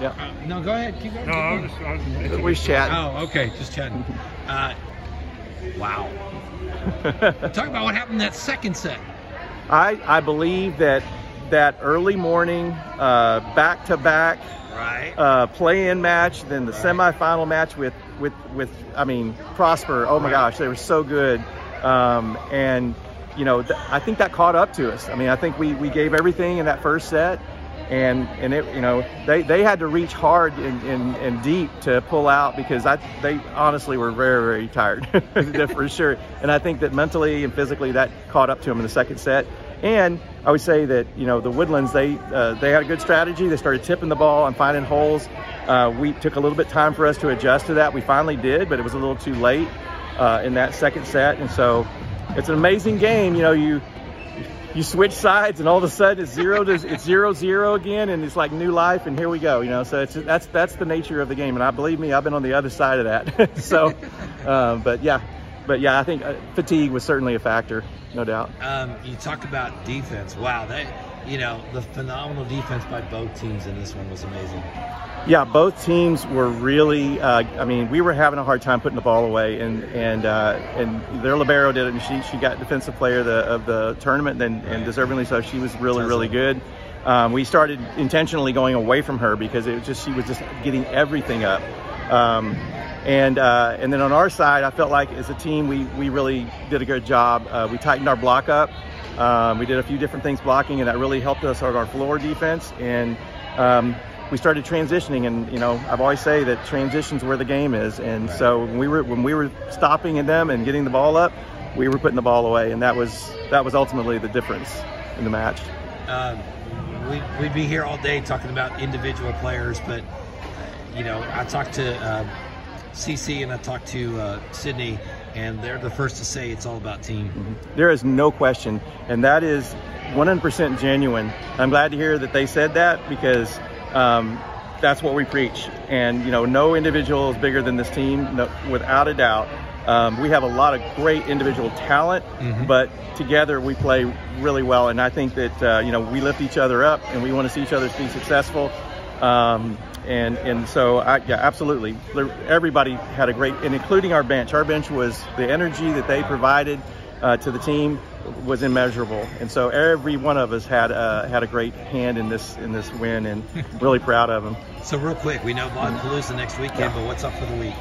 Yeah. Uh, no, go ahead. Keep going. No, I going. was just, I was, We was chatting. Oh, okay. Just chatting. Uh, wow. Talk about what happened that second set. I, I believe that that early morning, uh, back to back Right. uh, play-in match, then the semifinal match with with with I mean Prosper. Oh my gosh, they were so good, um, and you know th- I think that caught up to us. I mean I think we we gave everything in that first set, and and it you know they they had to reach hard and, and, and deep to pull out because I they honestly were very very tired for sure, and I think that mentally and physically that caught up to them in the second set. And I would say that you know the Woodlands they uh, they had a good strategy. They started tipping the ball and finding holes. Uh, we took a little bit of time for us to adjust to that. We finally did, but it was a little too late uh, in that second set. And so it's an amazing game. You know you you switch sides and all of a sudden it's zero to it's zero zero again and it's like new life and here we go you know so it's that's that's the nature of the game and I believe me I've been on the other side of that so um, but yeah but yeah I think uh, fatigue was certainly a factor no doubt Um, you talk about defense. Wow, that you know the phenomenal defense by both teams in this one was amazing. Yeah, both teams were really. Uh, I mean, we were having a hard time putting the ball away, and and uh, and their libero did it, and she she got defensive player of the, of the tournament, and, and deservingly so. She was really really good. Um, we started intentionally going away from her because it was just she was just getting everything up. Um, and uh, and then on our side, I felt like as a team we we really did a good job. Uh, we tightened our block up. Um, we did a few different things blocking, and that really helped us on our floor defense. And um, we started transitioning, and you know I've always say that transitions where the game is. And so when we were when we were stopping in them and getting the ball up, we were putting the ball away, and that was that was ultimately the difference in the match. Um, we, we'd be here all day talking about individual players, but uh, you know, I talked to uh, CC and I talked to uh, Sydney, and they're the first to say it's all about team. There is no question, and that is 100% genuine. I'm glad to hear that they said that because um, that's what we preach. And you know, no individual is bigger than this team, no, without a doubt. Um, we have a lot of great individual talent, but together we play really well. And I think that uh, you know we lift each other up, and we want to see each other be successful. Um, and and so I, yeah, absolutely. Everybody had a great, and including our bench. Our bench was the energy that they provided uh, to the team was immeasurable, and so every one of us had uh, had a great hand in this in this win, and really proud of them. So real quick, we know Lollapalooza next weekend, but what's up for the week?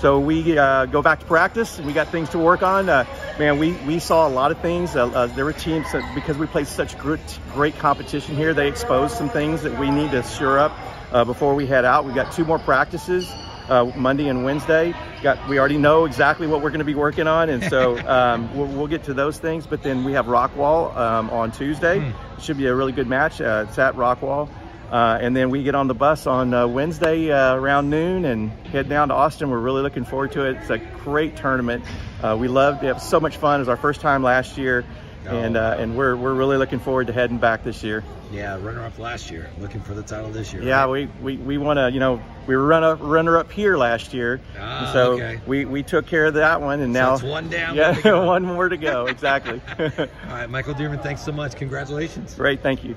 So we uh, go back to practice. And we got things to work on. Uh, man, we, we saw a lot of things. Uh, uh, there were teams that, because we played such great, great competition here, they exposed some things that we need to shore up uh, before we head out. We got two more practices. Uh, Monday and Wednesday. Got we already know exactly what we're going to be working on, and so um, we'll, we'll, get to those things. But then we have Rockwall um, on Tuesday. It should be a really good match. Uh, it's at Rockwall. Uh, and then we get on the bus on uh, Wednesday uh, around noon and head down to Austin. We're really looking forward to it. It's a great tournament. Uh, we loved it. It was so much fun. It was our first time last year. And, uh, and we're, we're really looking forward to heading back this year. Yeah, runner up last year. Looking for the title this year. Yeah, right? we, we, we want to, you know, we were runner, runner up here last year. Ah, so okay. we, we took care of that one. And now it's one down, Yeah, one one more to go. Exactly. All right, Michael Dearman, thanks so much. Congratulations. Great. Thank you.